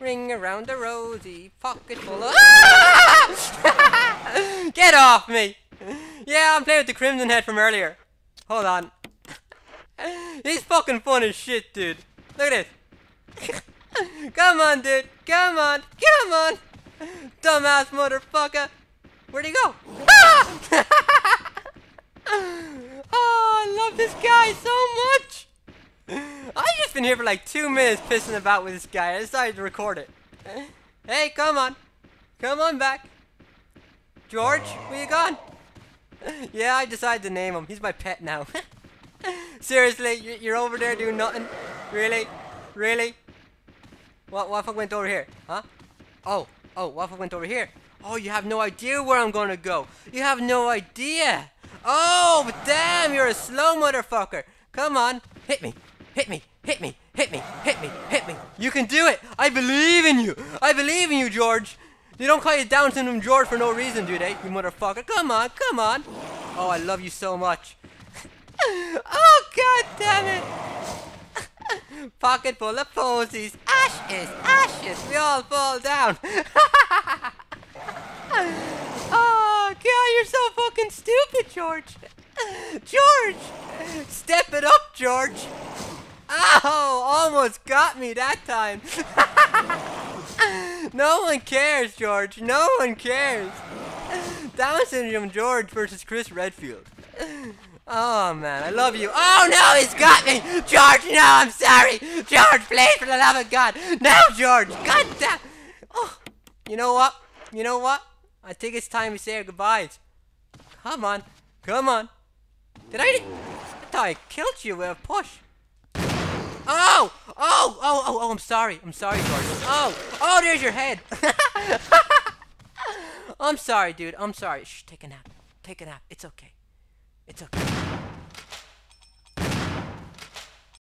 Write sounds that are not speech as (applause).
Ring around the rosy, pocket full of. (laughs) Get off me! Yeah, I'm playing with the Crimson Head from earlier. Hold on. (laughs) He's fucking fun as shit, dude. Look at this. (laughs) Come on, dude. Come on. Come on. Dumbass motherfucker. Where'd he go? Ah! oh, I love this guy so. Been here for like two minutes pissing about with this guy. I decided to record it. Hey, come on. Come on back. George, where you gone? (laughs) Yeah, I decided to name him. He's my pet now. (laughs) Seriously, you're over there doing nothing? Really? Really? What, I went over here? Huh? Oh, oh, I went over here? Oh, you have no idea where I'm gonna go. You have no idea. Oh, but damn, you're a slow motherfucker. Come on, hit me, hit me, hit me, hit me, hit me, hit me. You can do it. I believe in you. I believe in you, George. They don't call you Down syndrome George for no reason, do they? You motherfucker. Come on, come on. Oh, I love you so much. (laughs) oh, god damn it. (laughs) Pocket full of posies. Ashes, ashes. We all fall down. (laughs) oh, God, you're so fucking stupid, George. George! Step it up, George. Ow! Almost got me that time. (laughs) no one cares, George. No one cares. Down syndrome George versus Chris Redfield. Oh man, I love you. Oh no, he's got me! George, no, I'm sorry! George, please, for the love of God! No, George! God damn! Oh, you know what? You know what? I think it's time we say our goodbyes. Come on. Come on. Did I... I thought I killed you with a push. Oh! Oh! Oh! Oh! Oh! I'm sorry. I'm sorry, George. Oh! Oh! There's your head. (laughs) I'm sorry, dude. I'm sorry. Shh. Take a nap. Take a nap. It's okay. It's okay.